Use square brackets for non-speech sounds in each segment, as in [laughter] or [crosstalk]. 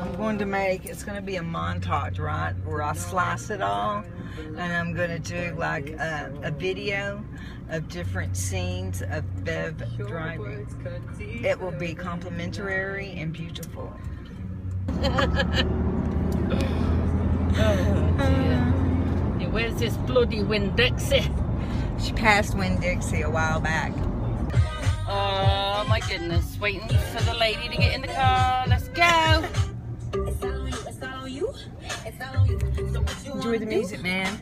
I'm going to make, it's going to be a montage, right? Where I slice it all. And I'm going to do like a, a video of different scenes of Bev driving. It will be complimentary and beautiful. Oh, yeah, where's this bloody Winn-Dixie? She passed Winn-Dixie a while back. Oh my goodness, waiting for the lady to get in the car. Let's go. Enjoy the music, man.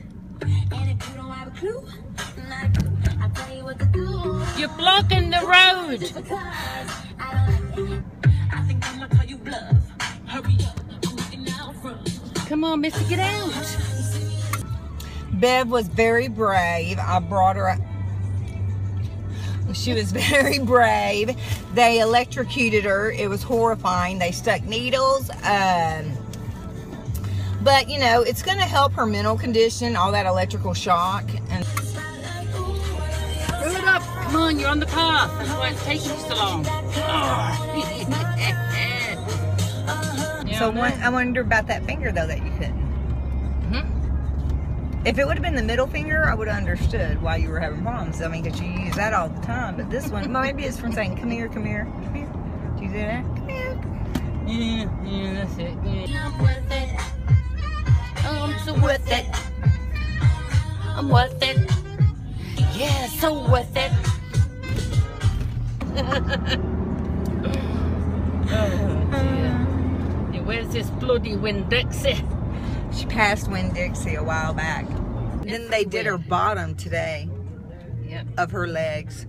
You're blocking the road. Come on, mister, get out. Bev was very brave. I brought her. Up. She was very brave. They electrocuted her. It was horrifying. They stuck needles. Um, but you know, it's going to help her mental condition. All that electrical shock and. Move it up. Come on, you're on the path. That's why it's taking you so long. [laughs] Yeah, So I one, I wonder about that finger though that you couldn't. Mhm. If it would have been the middle finger, I would have understood why you were having problems. I mean, because you use that all the time. But this one, well, maybe it's from saying, "Come here, come here, come here." Do you do that? Come here. Yeah, yeah, that's it. Yeah. I'm worth it. I'm worth it. I'm worth it. Yeah, so worth it. [laughs] oh, dear. Where's this bloody Winn-Dixie? She passed Winn-Dixie a while back. Then they did her bottom today Yep. of her legs.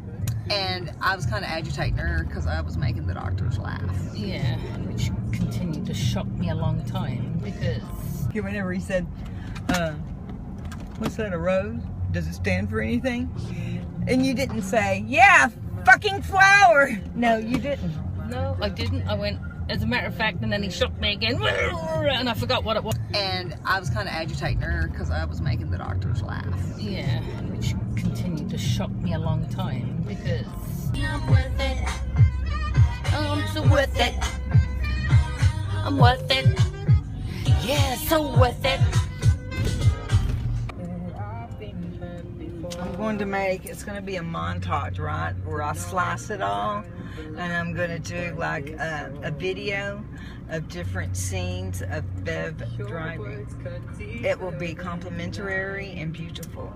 And I was kind of agitating her because I was making the doctors laugh. Yeah, which continued to shock me a long time because Whenever he said, uh, what's that, a rose? Does it stand for anything? And you didn't say, yeah, fucking flower. No, you didn't. no, I didn't. I went, as a matter of fact, and then he shocked me again, [laughs] and I forgot what it was. And I was kind of agitating her because I was making the doctors laugh. Yeah, which continued to shock me a long time because I'm worth it. Oh, I'm so worth it. I'm worth it. Yeah, so worth it. I'm going to make, it's going to be a montage, right? Where I slice it all. And I'm going to do like a, a video of different scenes of Bev driving. It will be complimentary and beautiful.